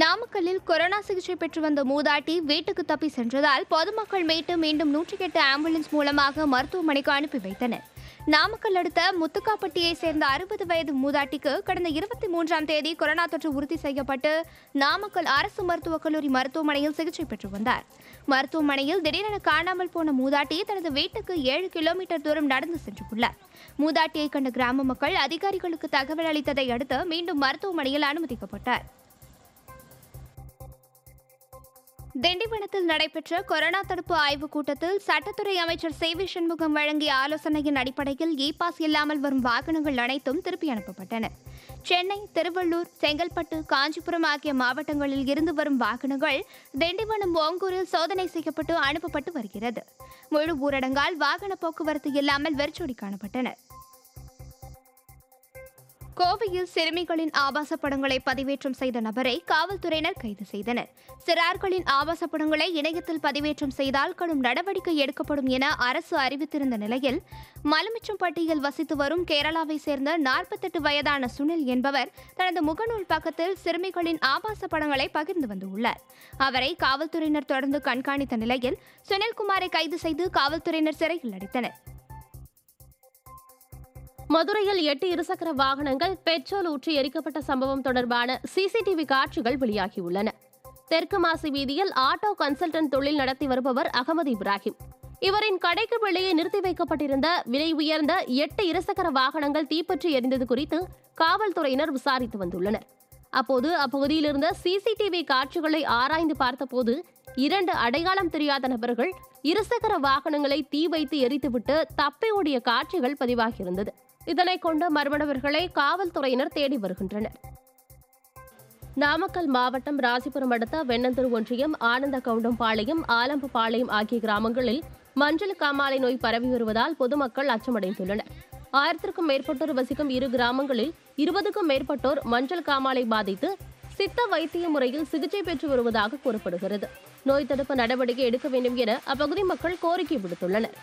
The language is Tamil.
நாமக்கல்லில் கொரோனா சிகிச்சை பெற்று வந்த மூதாட்டி வீட்டுக்கு தப்பி சென்றதால் பொதுமக்கள் மீட்டு மீண்டும் நூற்றி எட்டு ஆம்புலன்ஸ் மூலமாக மருத்துவமனைக்கு அனுப்பி வைத்தனர். நாமக்கல் அடுத்த முத்துக்காப்பட்டியை சேர்ந்த அறுபது வயது மூதாட்டிக்கு கடந்த இருபத்தி மூன்றாம் தேதி கொரோனா தொற்று உறுதி செய்யப்பட்டு நாமக்கல் அரசு மருத்துவக் கல்லூரி மருத்துவமனையில் சிகிச்சை பெற்று வந்தார். மருத்துவமனையில் திடீரென காணாமல் போன மூதாட்டி தனது வீட்டுக்கு ஏழு கிலோமீட்டர் தூரம் நடந்து சென்றுள்ளார் மூதாட்டியை கண்ட கிராம மக்கள் அதிகாரிகளுக்கு தகவல் அளித்ததை அடுத்து மீண்டும் மருத்துவமனையில் அனுமதிக்கப்பட்டார். திண்டிவனத்தில் நடைபெற்ற கொரோனா தடுப்பு ஆய்வுக் கூட்டத்தில் சட்டத்துறை அமைச்சர் சி வி சண்முகம் வழங்கிய ஆலோசனையின் அடிப்படையில் இ பாஸ் இல்லாமல் வரும் வாகனங்கள் அனைத்தும் திருப்பி அனுப்பப்பட்டன. சென்னை திருவள்ளூர் செங்கல்பட்டு காஞ்சிபுரம் ஆகிய மாவட்டங்களில் இருந்து வரும் வாகனங்கள் திண்டிவனம் ஓங்கூரில் சோதனை செய்யப்பட்டு அனுப்பப்பட்டு வருகிறது. முழு ஊரடங்கால் வாகன போக்குவரத்து இல்லாமல் வெறிச்சோடி காணப்பட்டன. கோவையில் சிறுமிகளின் ஆபாச படங்களை பதிவேற்றம் செய்த நபரை காவல்துறையினர் கைது செய்தனர். சிறார்களின் ஆபாச படங்களை இணையத்தில் பதிவேற்றம் செய்தால் கடும் நடவடிக்கை எடுக்கப்படும் என அரசு அறிவித்திருந்த நிலையில் மலமிச்சம்பட்டியில் வசித்து வரும் கேரளாவை சேர்ந்த நாற்பத்தெட்டு வயதான சுனில் என்பவர் தனது முகநூல் பக்கத்தில் சிறுமிகளின் ஆபாச படங்களை பகிர்ந்து வந்துள்ளார். அவரை காவல்துறையினர் தொடர்ந்து கண்காணித்த நிலையில் சுனில்குமாரை கைது செய்து காவல்துறையினர் சிறையில் அடைத்தனர். மதுரையில் எட்டு இருசக்கர வாகனங்கள் பெட்ரோல் ஊற்றி எரிக்கப்பட்ட சம்பவம் தொடர்பான சிசிடிவி காட்சிகள் வெளியாகியுள்ளன. தெற்கு மாசி வீதியில் ஆட்டோ கன்சல்டன்ட் தொழில் நடத்தி வருபவர் அகமது இப்ராஹிம். இவரின் கடைக்கு வெளியே நிறுத்தி வைக்கப்பட்டிருந்த விலை உயர்ந்த எட்டு இருசக்கர வாகனங்கள் தீப்பற்றி எரிந்தது குறித்து காவல்துறையினர் விசாரித்து வந்துள்ளனர். அப்போது அப்பகுதியில் இருந்த சிசிடிவி காட்சிகளை ஆராய்ந்து பார்த்தபோது இரண்டு அடையாளம் தெரியாத நபர்கள் இருசக்கர வாகனங்களை தீ வைத்து எரித்துவிட்டு தப்பி ஓடிய காட்சிகள் பதிவாகியிருந்தது. இதனை கொண்டு மர்மணவர்களை காவல்துறையினர் தேடி வருகின்றனர். நாமக்கல் மாவட்டம் ராசிபுரம் அடுத்த வெண்ணந்தூர் ஒன்றியம் ஆனந்த கவுண்டம்பாளையம் ஆலம்புபாளையம் ஆகிய கிராமங்களில் மஞ்சள் காமாலை நோய் பரவி வருவதால் பொதுமக்கள் அச்சமடைந்துள்ளனர். ஆயிரத்திற்கும் மேற்பட்டோர் வசிக்கும் இரு கிராமங்களில் இருபதுக்கும் மேற்பட்டோர் மஞ்சள் காமாலை பாதித்து சித்த வைத்திய முறையில் சிகிச்சை பெற்று வருவதாக கூறப்படுகிறது. நோய் தடுப்பு நடவடிக்கை எடுக்க வேண்டும் என அப்பகுதி மக்கள் கோரிக்கை விடுத்துள்ளனர்.